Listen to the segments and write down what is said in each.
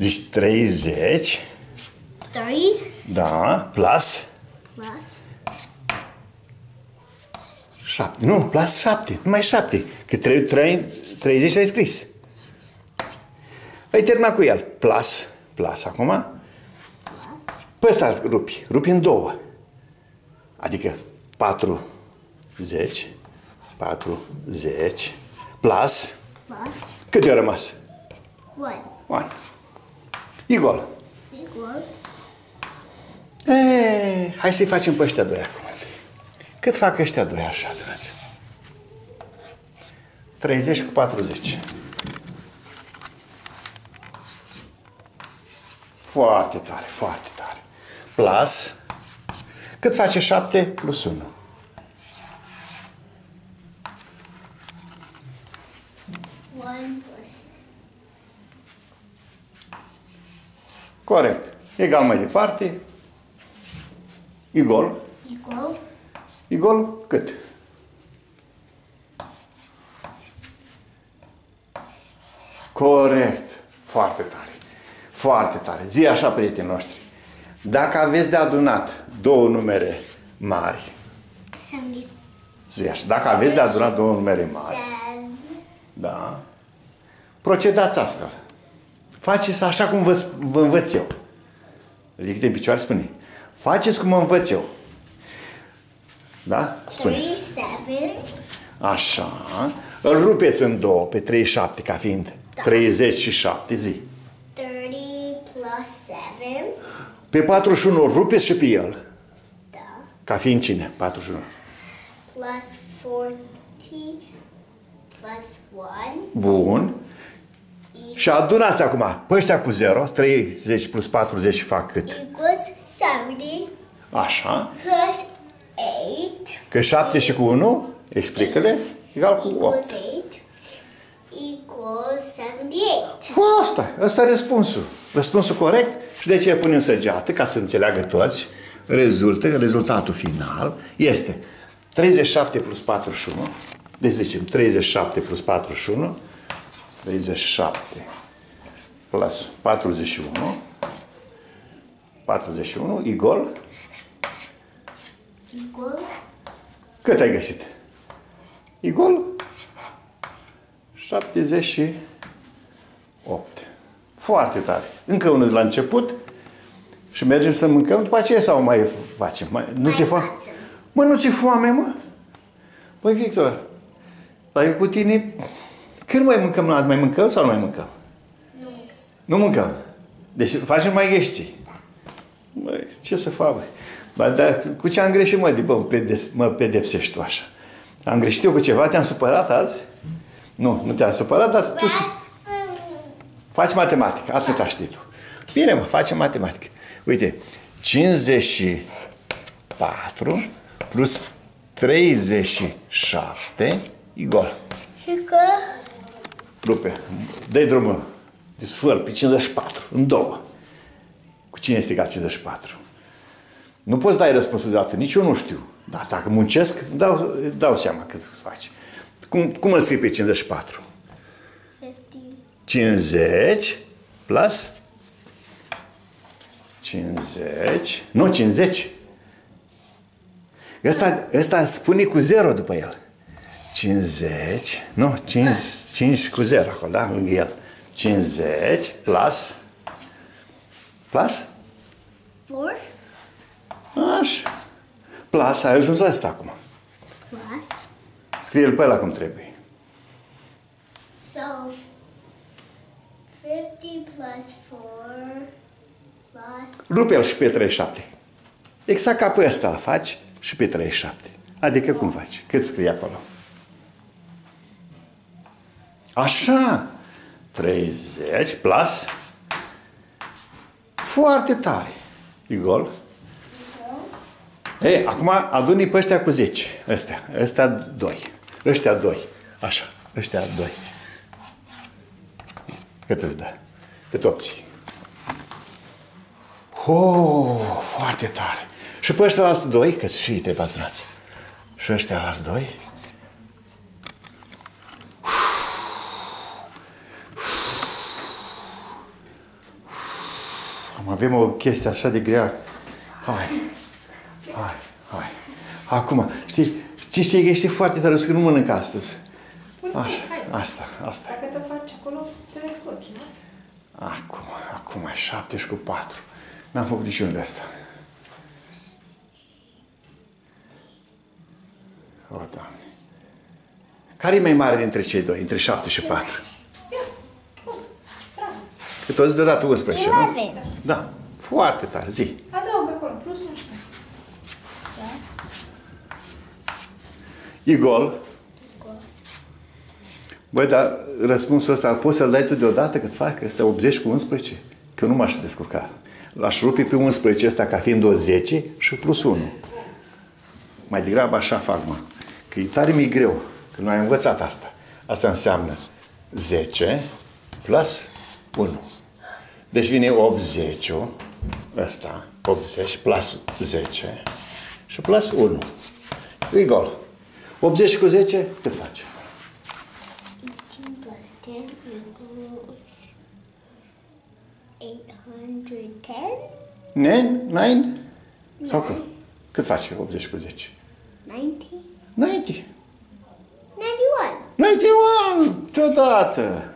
Deci 30, 3 da, plus plus 7. Nu, plus 7, numai 7. Că 3, 3, 30 ai scris. Ai terminat cu el. Plus, plus acum. Pe ăsta rupi. Rupi în două. Adică 40, 40, plus, plus cât i-a rămas? 1 1. Egal. equal E, hai să-i facem pe ăștia doi acum. Cât fac ăștia doi așa, drăguți? 30 cu 40. Foarte tare, foarte tare. Plus. Cât face 7 plus 1? 1 plus Corect. Egal mai departe. Egal. equal Egal cât? Corect. Foarte tare. Foarte tare. Zi așa, prietenii noștri. Dacă aveți de adunat două numere mari, 70 zi așa, dacă aveți de adunat două numere mari, da, procedați astfel. Faceți așa cum vă, vă învăț eu. Ridică în picioare, spune. Faceți cum mă învăț eu. Da? Spune. 37 Așa. Îl rupeți în două, pe 37, ca fiind Da. 37 zi. 30 plus 7 Pe 41 îl rupeți și pe el, da ca fiind cine? 41. plus 40 plus 1 Bun. Și adunați acum pe ăștia cu 0, 30 plus 40 fac cât? equals 70 Așa. plus 8 Că 7 și cu 1, explică-le, egal cu 8. equals 8 equals 78. Cu asta, ăsta e răspunsul. Răspunsul corect și de ce punem săgeată, ca să înțeleagă toți, rezultă, rezultatul final este 37 plus 41, deci zicem 37 plus 41, 37 plus 41, 41, egal, Equal cât ai găsit? Egal 78. Foarte tare. Încă unul la început și mergem să mâncăm, după aceea sau mai facem? Mai, nu Mai ți-e foame? facem. Mă, nu ți-e foame, mă? Băi, Victor, dar eu cu tine, când mai mâncăm noi azi? Mai mâncăm sau nu mai mâncăm? nu Nu mâncăm. Deci facem mai ghești. Băi, ce să fac, băi? Ba, dar cu ce am greșit, mă, de, bă, pedes, mă pedepsești tu așa? Am greșit eu cu ceva? Te-am supărat azi? Nu, nu te-am supărat, dar tu Plus faci matematică. Atât știi tu. Bine, mă, facem matematică. Uite, 54 plus 37 egal. equal Rupe, dă drumul. Desfăl pe 54, în două. Cu cine este egal 54? Nu poți dai răspunsul deodată, nici eu nu știu. Dar dacă muncesc, dau, dau seama cât faci. Cum, cum îl scrii pe 54? 50 50 plus 50, nu 50. Ăsta, ăsta spune cu 0 după el. 50, nu, 5, 5 cu 0 acolo, da, lângă el. 50 plus, plus, 4 așa. Plus, ai ajuns la asta acum. plus Scrie-l pe ăla cum trebuie. so 50 plus 4 plus Rupe-l și pe 37. Exact ca pe ăsta îl faci și pe 37. Adică cum faci? Cât scrie acolo? Așa. 30 plus. Foarte tare. Egal. Ei, acum aduni pe ăștia cu 10. Ăstea. Ăstea 2. Ăștia 2. Așa. Ăștia 2. Cât îți dă? Cât obții? Oh, foarte tare. Și pe ăștia alți doi, că și te patronați. Și ăștia alți doi. Am avem o chestie așa de grea. Hai. Hai, hai. Acum, știi, ce știi că ești foarte tare, că nu mănânc astăzi. Așa, asta, asta. Dacă te faci acolo, te descurci, nu? Acum, acum, 7 și cu 4. N-am făcut niciunul de asta. O, Doamne. Care e mai mare dintre cei doi, între 7 și 4? Ia, bun, bravo. Că toți deodată 11, nu? Eleven. Da, foarte tare, zi. Adaugă acolo, plus 11. E gol. Băi, dar răspunsul ăsta poți să-l dai tu deodată cât faci? Că ăsta 80 cu 11? Că eu nu m-aș descurca. L-aș rupe pe 11 ăsta ca fiind o 10 și plus 1. Mai degrabă așa fac, mă. Că e tare mi greu. Că nu ai învățat asta. Asta înseamnă 10 plus 1. Deci vine 80 ăsta, 80 plus 10 și plus 1. E gol. 80 cu 10, cât face? 18 plus 10 equals 810. Nen? 9? Sau cât? Cât face 80 cu 10? 90. 90. 91. 91! Deodată!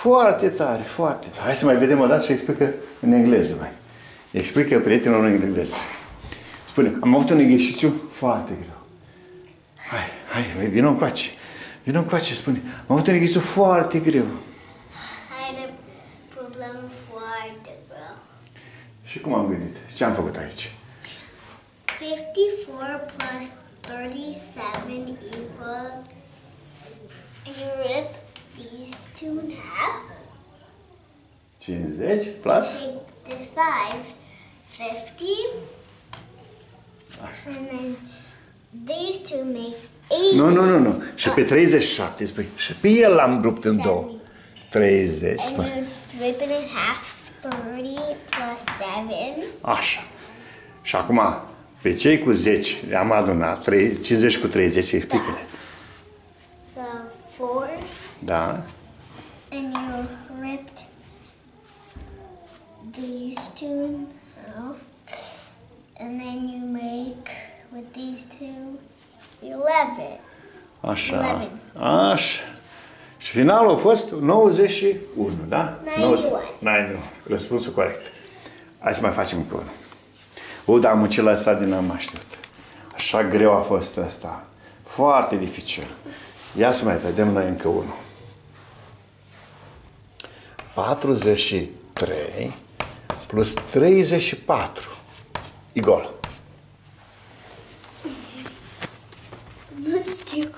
Foarte tare, foarte tare. Hai să mai vedem o dată și explică în engleză, mai. Explică prietenul în engleză. Spune, am avut un exercițiu foarte greu. Hai, hai, hai vină încoace. Vină încoace, spune. Am avut un exercițiu foarte greu. I had a problem foarte greu. Și cum am gândit? Ce am făcut aici? 54 plus 37 equals. You rip these two in half. 50 plus? Take this 5, 50. And then these two make 8. Nu, nu, nu, nu. Și pe 37, spui. Și pe el l-am rupt în două. 30, And spui. you rip it in half. 30 plus 7. Așa. Și acum, pe cei cu 10 le-am adunat, trei- 50 cu 30, explică-le. So 4. Da? And you ripped these two in half. And then you make with these two 11. Așa. Eleven. Așa. Și finalul a fost 91, da? 91. 91. Răspunsul corect. Hai să mai facem încă unul. O, dar am cel ăsta din am aștept. Așa greu a fost ăsta. Foarte dificil. Ia să mai vedem noi încă unul. 43 plus 34 e gol. Nu știu.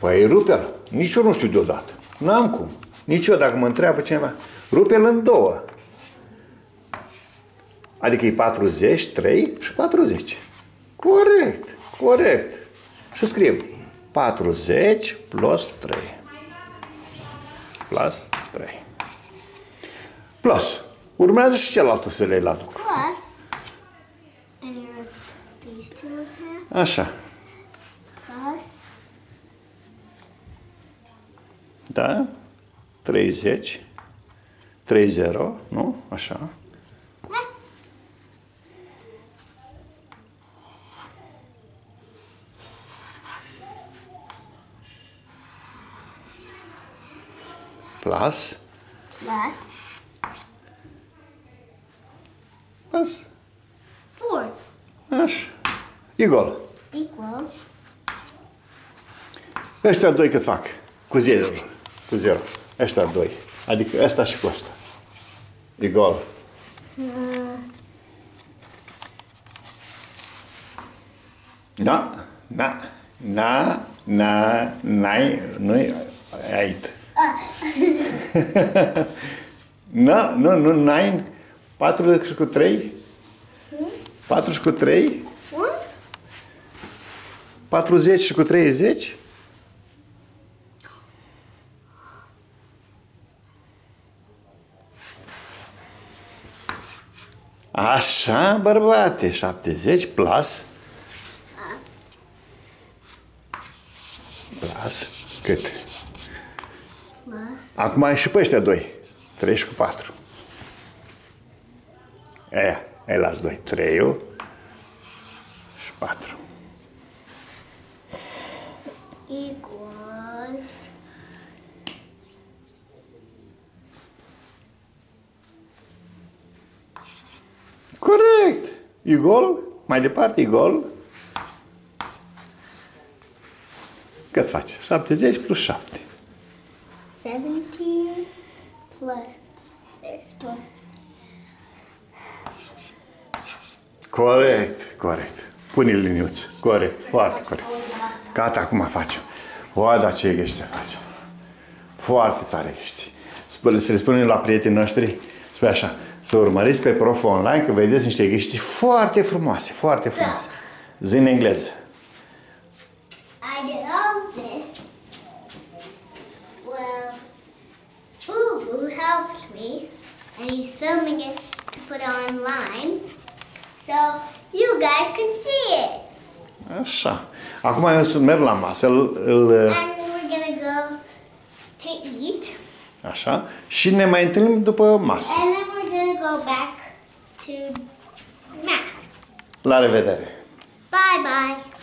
Păi rupe-l. Nici eu nu știu deodată. N-am cum. Nici eu dacă mă întreabă cineva. Rupe-l în două. Adică e 40, 3 și 40. Corect, corect. Și scriem 40 plus 3. Plus 3. Plus. Urmează și celălalt să le aduc. Plus. And you rip these two in half. Așa. Da? 30. 30, nu? Așa. Plus. Plus. Plus. 4. Așa. Egal. Equal. Ăștia doi cât fac? Cu. Cu zero. Ăștia doi. Adică ăsta și cu ăsta. Egal. Da? Da. Na, na, n-ai, nu-i ait. Na, nu, nu, nine, patru și cu trei, patru și cu trei, 1. 40 și cu 30? Așa, bărbate, 70 plus. Plus, cât? Plus. Acum ai și pe ăștia doi. 3 cu 4. Aia, ai las doi. Treiul și patru. equals Corect! E gol? Mai departe, e gol? Cât faci? 70 plus 7. 17 plus this plus Corect, corect. Pune liniuț. Corect, foarte corect. Gata, acum facem. O, da, ce ești să facem. Foarte tare ești. Spune, să le spunem la prietenii noștri, spune așa, să urmăriți pe prof online, că vedeți niște ghești foarte frumoase, foarte frumoase. Zi în engleză. I did all this. Well, Boo Boo helped me, and he's filming it to put online, so you guys can see it. Așa. Acum eu să merg la masă, îl, îl, And we're gonna go to eat, așa, și ne mai întâlnim după masă. and then we're gonna go back to math. La revedere! Bye bye.